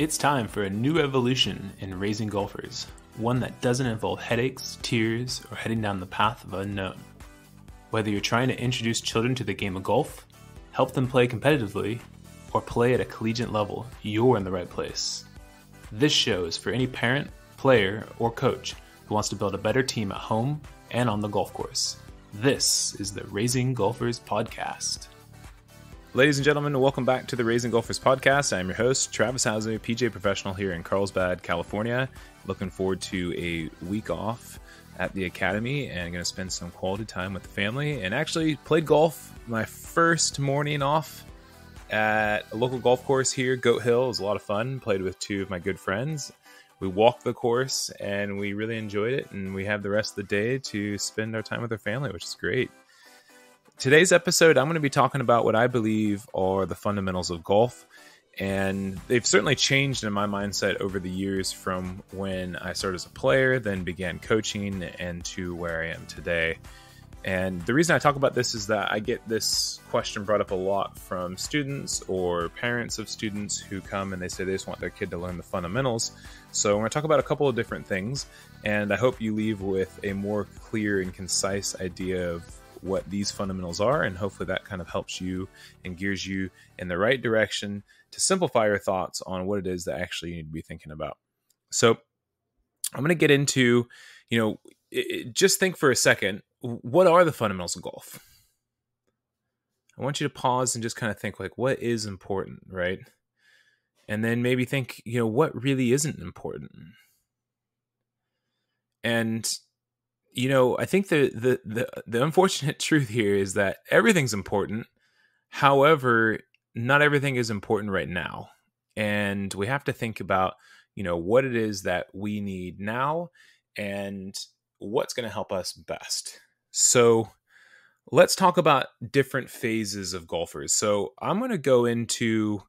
It's time for a new evolution in raising golfers, one that doesn't involve headaches, tears, or heading down the path of unknown. Whether you're trying to introduce children to the game of golf, help them play competitively, or play at a collegiate level, you're in the right place. This show is for any parent, player, or coach who wants to build a better team at home and on the golf course. This is the Raising Golfers Podcast. Ladies and gentlemen, welcome back to the Raising Golfers podcast. I'm your host, Travis Howser, PGA professional here in Carlsbad, California. Looking forward to a week off at the academy and going to spend some quality time with the family. And actually, played golf my first morning off at a local golf course here, Goat Hill. It was a lot of fun. Played with two of my good friends. We walked the course and we really enjoyed it. And we have the rest of the day to spend our time with our family, which is great. Today's episode, I'm going to be talking about what I believe are the fundamentals of golf. And they've certainly changed in my mindset over the years from when I started as a player, then began coaching, and to where I am today. And the reason I talk about this is that I get this question brought up a lot from students or parents of students who come and they say they just want their kid to learn the fundamentals. So, I'm going to talk about a couple of different things, and I hope you leave with a more clear and concise idea of what these fundamentals are, and hopefully that kind of helps you and gears you in the right direction to simplify your thoughts on what it is that actually you need to be thinking about. So, I'm going to get into, you know, it, just think for a second what are the fundamentals of golf? I want you to pause and just kind of think like what is important, right? And then maybe think, you know, what really isn't important. And you know, I think the, the the the unfortunate truth here is that everything's important. However, not everything is important right now. And we have to think about, you know, what it is that we need now and what's going to help us best. So, let's talk about different phases of golfers. So, I'm going to go into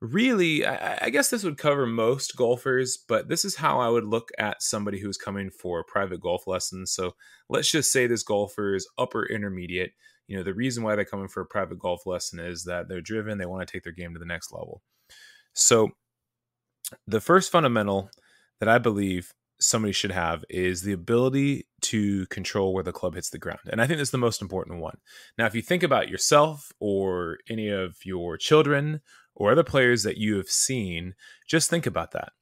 really I, I, guess this would cover most golfers but this is how i would look at somebody who's coming for private golf lessons so let's just say this golfer is upper intermediate you know the reason why they're coming for a private golf lesson is that they're driven they want to take their game to the next level so the first fundamental that i believe somebody should have is the ability to control where the club hits the ground. And I think that's the most important one. Now, if you think about yourself or any of your children or other players that you have seen, just think about that.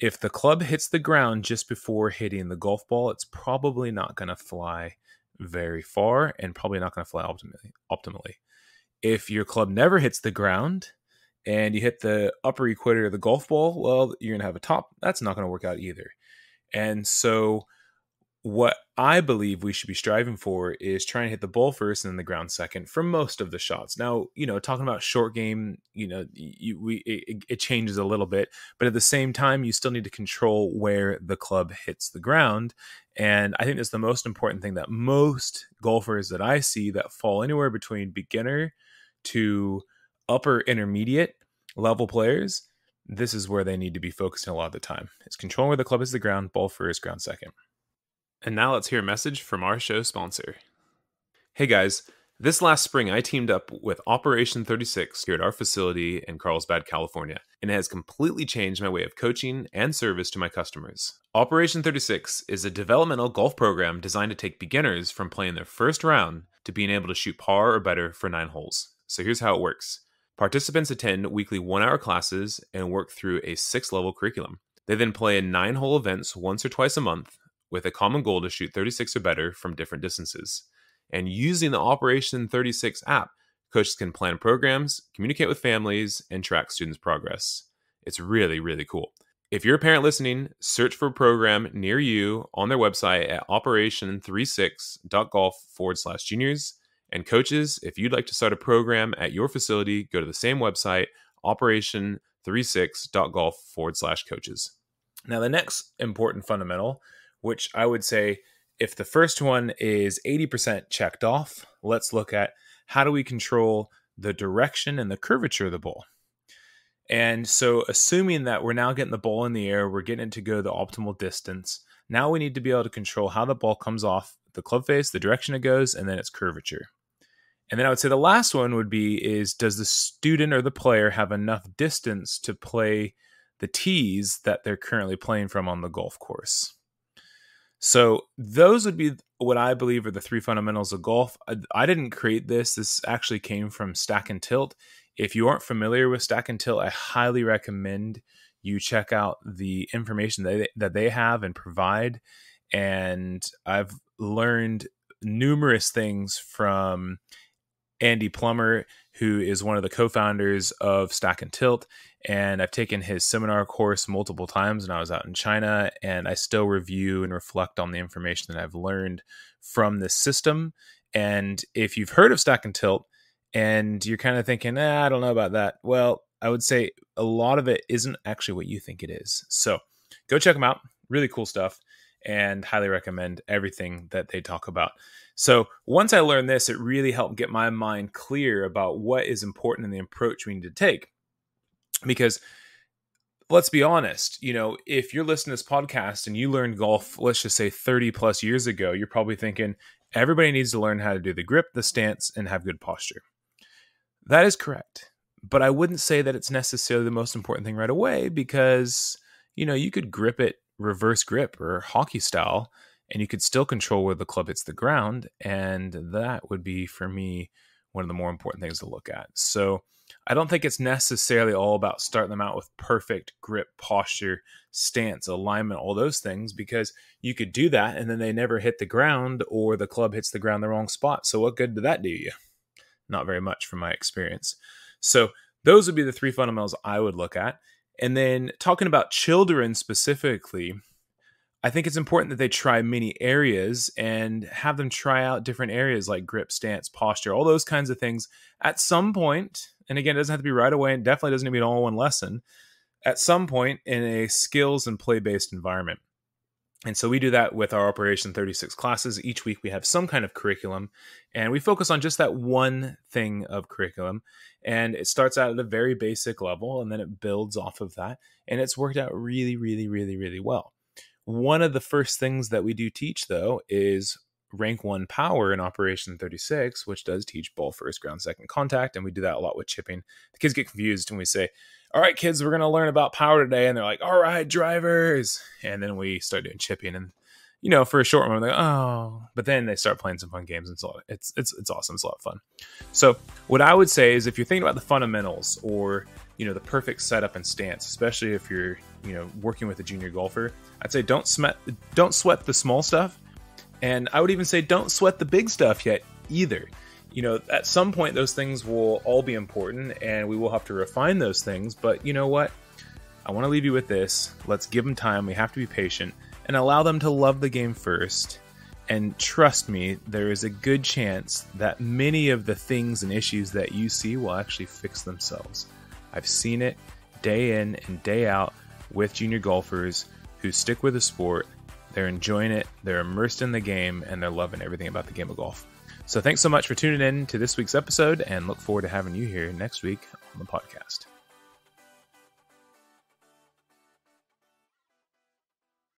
If the club hits the ground just before hitting the golf ball, it's probably not going to fly very far and probably not going to fly optimally. optimally. If your club never hits the ground and you hit the upper equator of the golf ball, well, you're going to have a top. That's not going to work out either. And so, what I believe we should be striving for is trying to hit the ball first and then the ground second for most of the shots. Now, you know, talking about short game, you know, you, we it, it, changes a little bit, but at the same time, you still need to control where the club hits the ground. And I think that's the most important thing that most golfers that I see that fall anywhere between beginner to upper intermediate level players this is where they need to be focusing a lot of the time. It's controlling where the club is the ground, ball first, ground second. And now let's hear a message from our show sponsor. Hey guys, this last spring I teamed up with Operation 36 here at our facility in Carlsbad, California, and it has completely changed my way of coaching and service to my customers. Operation 36 is a developmental golf program designed to take beginners from playing their first round to being able to shoot par or better for nine holes. So here's how it works. Participants attend weekly one hour classes and work through a six level curriculum. They then play in nine hole events once or twice a month with a common goal to shoot 36 or better from different distances. And using the Operation 36 app, coaches can plan programs, communicate with families, and track students' progress. It's really, really cool. If you're a parent listening, search for a program near you on their website at operation36.golf forward slash juniors and coaches, if you'd like to start a program at your facility, go to the same website, operation36.golf forward slash coaches. Now, the next important fundamental, which I would say if the first one is 80% checked off, let's look at how do we control the direction and the curvature of the ball. And so, assuming that we're now getting the ball in the air, we're getting it to go the optimal distance. Now we need to be able to control how the ball comes off the club face, the direction it goes, and then its curvature. And then I would say the last one would be is does the student or the player have enough distance to play the tees that they're currently playing from on the golf course. So those would be what I believe are the three fundamentals of golf. I, I, didn't create this. This actually came from Stack and Tilt. If you aren't familiar with Stack and Tilt, I highly recommend you check out the information that they, that they have and provide. And I've learned numerous things from Andy Plummer, who is one of the co-founders of Stack and Tilt, and I've taken his seminar course multiple times when I was out in China, and I still review and reflect on the information that I've learned from this system. And if you've heard of Stack and Tilt and you're kind of thinking, eh, I don't know about that, well, I would say a lot of it isn't actually what you think it is. So go check them out. Really cool stuff, and highly recommend everything that they talk about. So once I learned this, it really helped get my mind clear about what is important in the approach we need to take because let's be honest, you know, if you're listening to this podcast and you learned golf, let's just say 30 plus years ago, you're probably thinking everybody needs to learn how to do the grip, the stance, and have good posture. That is correct. But I wouldn't say that it's necessarily the most important thing right away because, you know, you could grip it reverse grip or hockey style and you could still control where the club hits the ground. And that would be, for me, one of the more important things to look at. So, I don't think it's necessarily all about starting them out with perfect grip, posture, stance, alignment, all those things, because you could do that and then they never hit the ground or the club hits the ground the wrong spot. So, what good did that do you? Not very much from my experience. So, those would be the three fundamentals I would look at. And then talking about children specifically, I think it's important that they try many areas and have them try out different areas like grip, stance, posture, all those kinds of things at some point. And again, it doesn't have to be right away and definitely doesn't need to be all one lesson at some point in a skills and play based environment. And so we do that with our Operation 36 classes. Each week we have some kind of curriculum and we focus on just that one thing of curriculum. And it starts out at a very basic level and then it builds off of that. And it's worked out really, really, really, really well. One of the first things that we do teach, though, is rank one power in Operation 36, which does teach ball first, ground second contact. And we do that a lot with chipping. The kids get confused when we say, All right, kids, we're going to learn about power today. And they're like, All right, drivers. And then we start doing chipping. And, you know, for a short moment, like, Oh, but then they start playing some fun games. And so it's, it's, it's awesome. It's a lot of fun. So, what I would say is if you're thinking about the fundamentals or, you know, the perfect setup and stance, especially if you're, you know, working with a junior golfer, I'd say don't sweat don't sweat the small stuff, and I would even say don't sweat the big stuff yet either. You know, at some point those things will all be important, and we will have to refine those things. But you know what? I want to leave you with this. Let's give them time. We have to be patient and allow them to love the game first. And trust me, there is a good chance that many of the things and issues that you see will actually fix themselves. I've seen it day in and day out with junior golfers who stick with the sport. They're enjoying it, they're immersed in the game, and they're loving everything about the game of golf. So, thanks so much for tuning in to this week's episode, and look forward to having you here next week on the podcast.